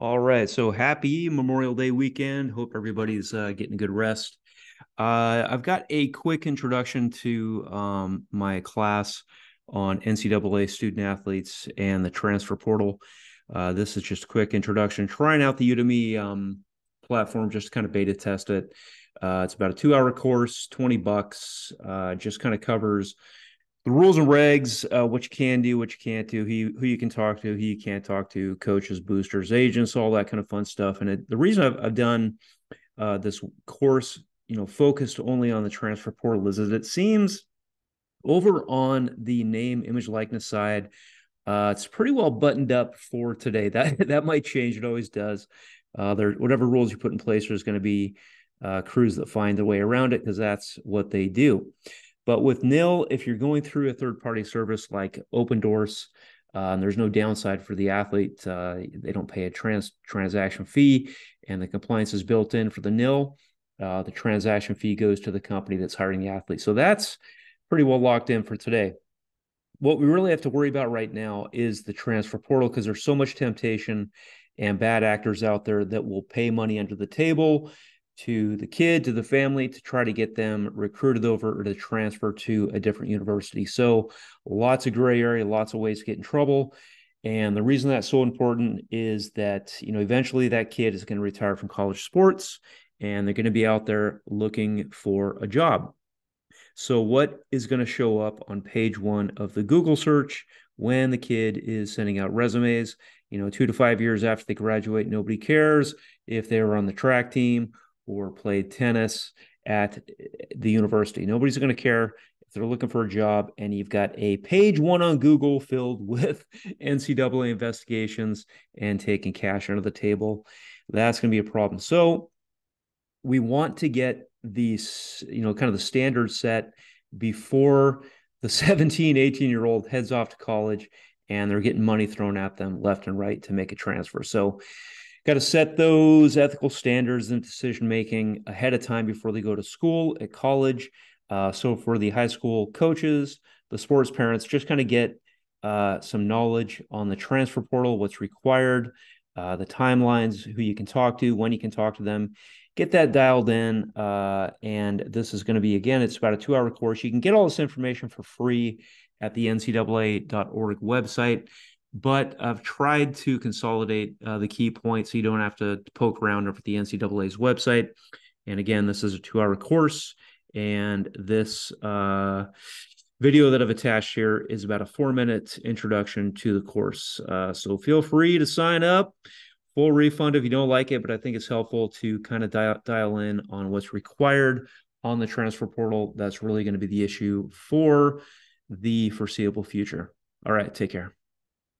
All right. So happy Memorial Day weekend. Hope everybody's uh, getting a good rest. Uh, I've got a quick introduction to um, my class on NCAA student athletes and the transfer portal. Uh, this is just a quick introduction, trying out the Udemy um, platform, just to kind of beta test it. Uh, it's about a two hour course, 20 bucks, uh, just kind of covers the rules and regs, uh, what you can do, what you can't do, who, who you can talk to, who you can't talk to, coaches, boosters, agents, all that kind of fun stuff. And it, the reason I've, I've done uh, this course, you know, focused only on the transfer portal is that it seems over on the name, image, likeness side, uh, it's pretty well buttoned up for today. That that might change. It always does. Uh, there, whatever rules you put in place, there's going to be uh, crews that find their way around it because that's what they do. But with NIL, if you're going through a third party service like Opendorse, uh, and there's no downside for the athlete. Uh, they don't pay a trans transaction fee, and the compliance is built in for the NIL. Uh, the transaction fee goes to the company that's hiring the athlete. So that's pretty well locked in for today. What we really have to worry about right now is the transfer portal because there's so much temptation and bad actors out there that will pay money under the table to the kid, to the family, to try to get them recruited over or to transfer to a different university. So lots of gray area, lots of ways to get in trouble. And the reason that's so important is that, you know, eventually that kid is going to retire from college sports and they're going to be out there looking for a job. So, what is going to show up on page one of the Google search when the kid is sending out resumes? You know, two to five years after they graduate, nobody cares if they were on the track team or played tennis at the university. Nobody's going to care if they're looking for a job and you've got a page one on Google filled with NCAA investigations and taking cash under the table. That's going to be a problem. So we want to get these, you know, kind of the standard set before the 17, 18 year old heads off to college and they're getting money thrown at them left and right to make a transfer. So got to set those ethical standards and decision making ahead of time before they go to school at college. Uh, so for the high school coaches, the sports parents, just kind of get uh, some knowledge on the transfer portal, what's required, uh, the timelines, who you can talk to, when you can talk to them. Get that dialed in. Uh, and this is going to be, again, it's about a two hour course. You can get all this information for free at the ncaa.org website but I've tried to consolidate uh, the key points so you don't have to poke around over the NCAA's website. And again, this is a two hour course. And this uh, video that I've attached here is about a four minute introduction to the course. Uh, so feel free to sign up. Full refund if you don't like it, but I think it's helpful to kind of dial, dial in on what's required on the transfer portal. That's really going to be the issue for the foreseeable future. All right, take care.